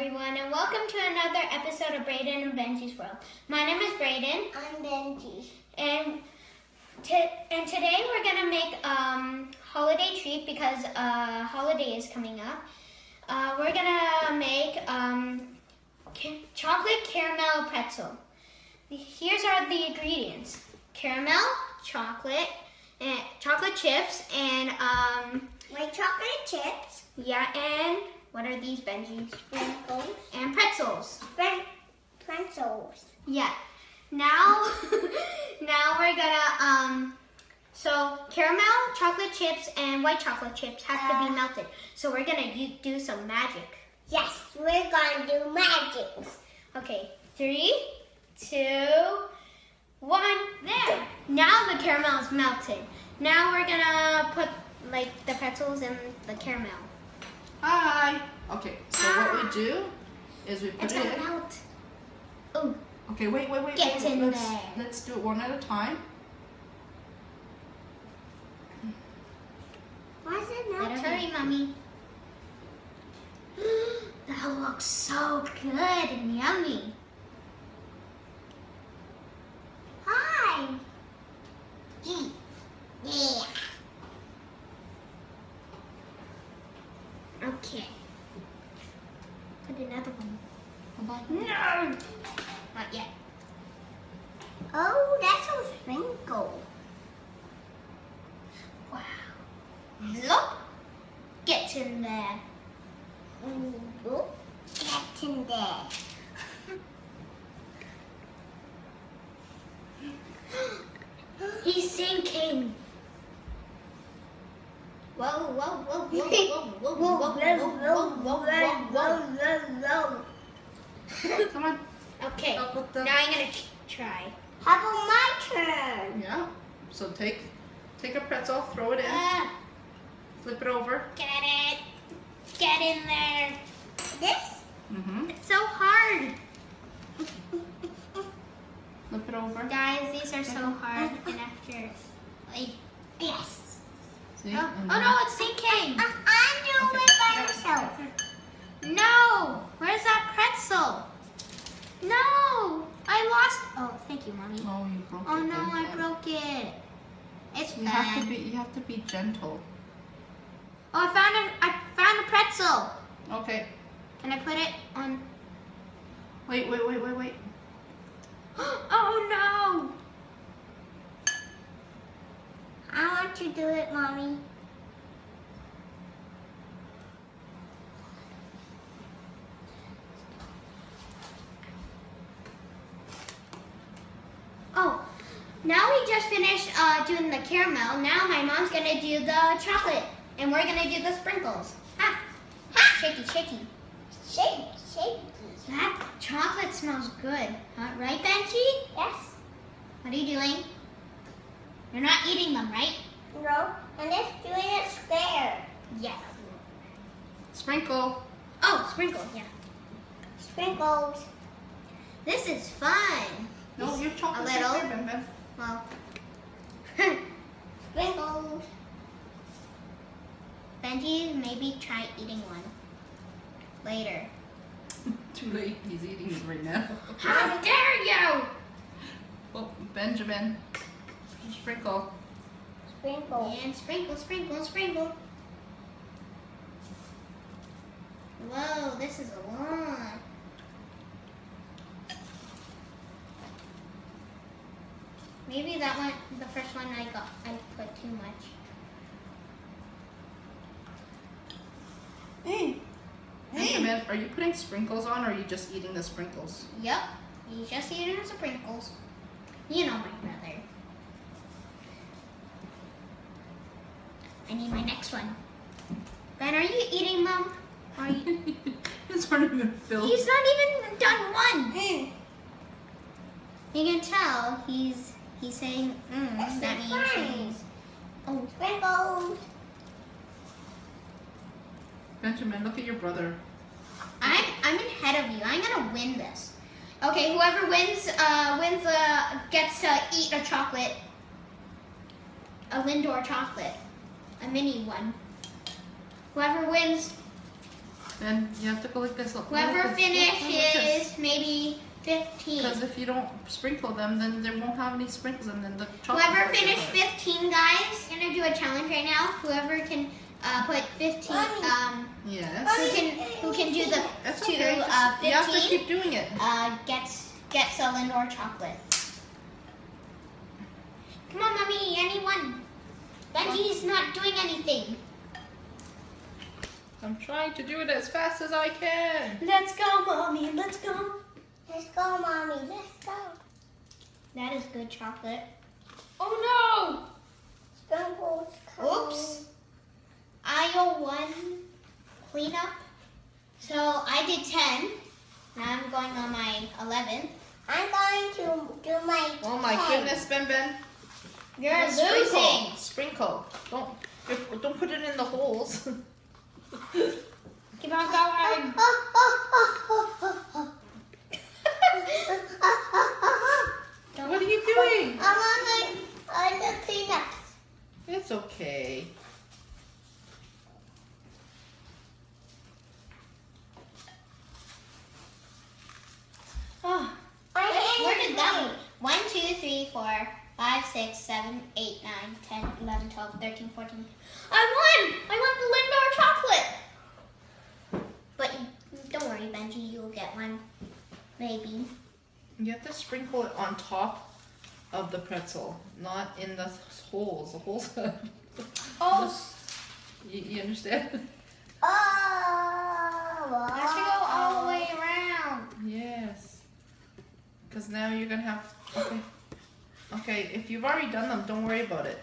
everyone, and welcome to another episode of Brayden and Benji's World. My name is Brayden, I'm Benji. and t- and today we're gonna make um holiday treat because uh holiday is coming up. Uh, we're gonna make um ca- chocolate caramel pretzel. Here's are the ingredients: caramel, chocolate, and chocolate chips, and um White chocolate chips, yeah, and what are these Benji? sprinkles, And pretzels. spren- pretzels. Yeah. Now, now we're gonna um. So caramel, chocolate chips, and white chocolate chips have to Uh. be melted. So we're gonna do some magic. Yes, we're gonna do magic. Okay, three, two, one. There. Now the caramel is melted. Now we're gonna put like the pretzels in the caramel. Hi. Okay, so what we ah. do is we put It's it gonna in. melt. Oh, Okay, wait, wait, wait. Get wait, in let's, there. Let's do it one at a time. Why is it better not? hurry, mommy. that looks so good and yummy. Hi. Yeah. Yeah. Okay. Put another one. Hold No! Not yet. Oh, that's a sprinkle. Wow. Look. Get in there. Ooh, get in there. He's sinking. Whoa, whoa, whoa, whoa, whoa, whoa, whoa, whoa, whoa, whoa, whoa, whoa. Come on. Okay. Up with the- Now I'm gonna try. How about my turn? Yeah. So take take a pretzel, throw it in, Ah, flip it over. get it. Get in there. This? Mm-hmm. It's so hard. Flip it over. Guys, these are so hard. And after, like, Yes. See? oh, oh no, it's sinking. I, I do Okay. it by myself. No, where's that pretzel? No, I lost. Oh, thank you, mommy. Oh, you broke Oh it. Oh no. I broke it. It's You have to be you have to be gentle. Oh, I found a, I found a pretzel, Okay. Can I put it on. Wait, wait, wait, wait, wait. Oh no! I want to do it, mommy. Oh, now we just finished uh, doing the caramel. Now my mom's gonna do the chocolate, and we're gonna do the sprinkles. Ha! Ha! Shaky, shaky. Shake, shake. That chocolate smells good, huh? right, Benji? Yes. What are you doing? You're not eating them, right? No. And it's doing it square. Yeah. Sprinkle. Oh, sprinkle. Yeah. Sprinkles. This is fun. No, your chocolate's little. right there, Ben Ben. Well. Sprinkles. Benji, maybe try eating one later. Too late. He's eating it right now. How dare you! Oh, Benjamin. Sprinkle. Sprinkles. And sprinkle, sprinkle, sprinkle. Whoa, this is a lot. Maybe that one, the first one I got, I put too much. Hey, Benjamin, are you putting sprinkles on or are you just eating the sprinkles? Yep, he's just eating the sprinkles. You know my brother. I need my next one. Ben, are you eating them? Are you? it's not even filled. he's not even done one. Mm. You can tell he's he's saying mm. That's That means fun. he's. Oh, Sprinkles. Benjamin, look at your brother. I'm I'm ahead of you. I'm gonna win this. Okay, whoever wins uh wins uh gets to eat a chocolate. A Lindor chocolate. A mini one. Whoever wins Then you have to go like this. Look, look, Whoever look, look, look finishes maybe 15. Because if you don't sprinkle them, then there won't have any sprinkles, and then the chocolate. Whoever will finished 15, guys, I'm gonna do a challenge right now. Whoever can uh, put 15, um, Yes. who can who can do the That's to okay. uh, Just- you have to keep doing it. uh, gets gets a Lindor chocolate. Come on, mommy, anyone? Benji's not doing anything. I'm trying to do it as fast as I can. Let's go, mommy. Let's go. Let's go, mommy. Let's go. That is good chocolate. Oh no! Sprinkles. Oops. Aisle one cleanup. So I did 10. Now I'm going on my 11th. I'm going to do my. Oh my 10. goodness, Ben Ben. You're Sprinkle. losing. Sprinkle. Don't don't put it in the holes. Keep on going. what are oh, oh, oh, you doing? I'm on the, on the cleanup. It's okay. Oh, I where did that one? 1, 2, 3, 4, 5, 6, 7, 8, 9, 10, 11, 12, 13, 14. I won! I won the Lindor chocolate! But don't worry, Benji, you'll get one. Maybe. You have to sprinkle it on top of the pretzel, not in the holes. The holes. Oh, you, you understand? Oh. I have to go all the way around. Yes. Because now you're gonna have. Okay. Okay. If you've already done them, don't worry about it.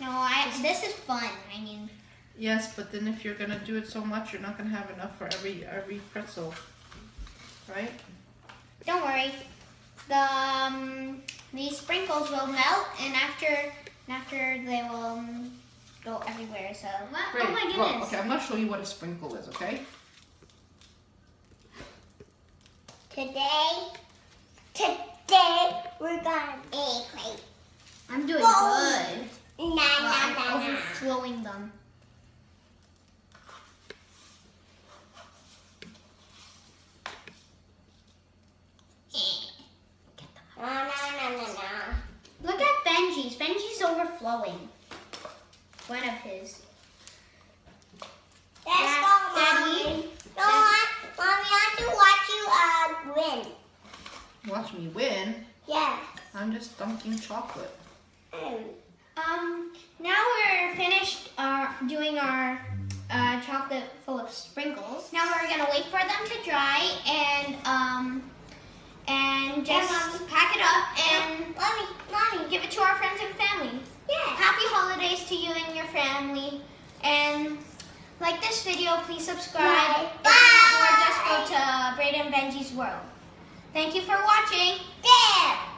No, I. This is fun. I mean, Yes, but then if you're gonna do it so much, you're not gonna have enough for every every pretzel, right? don't worry. The um, these sprinkles will melt, and after and after they will um, go everywhere. So what? Great. oh my goodness! Well, okay, I'm gonna show you what a sprinkle is. Okay. Today, today we're gonna make I'm doing Whoa. good. na Well, na I'm na na. overflowing them. Na na na na na. Look at Benji's. Benji's overflowing. One of his. Let's Dad- go, Daddy. mommy. No, I, mommy, I have to watch you uh win. Watch me win. Yes. I'm just dunking chocolate. Mm. Um, now we're finished uh, doing our uh, chocolate full of sprinkles. Now we're gonna wait for them to dry and um and just Yeah, pack it up and Mommy, mommy. give it to our friends and family. Yes. Happy holidays to you and your family. And like this video, please subscribe Bye. or just go to Brayden Benji's World. Thank you for watching. Yeah.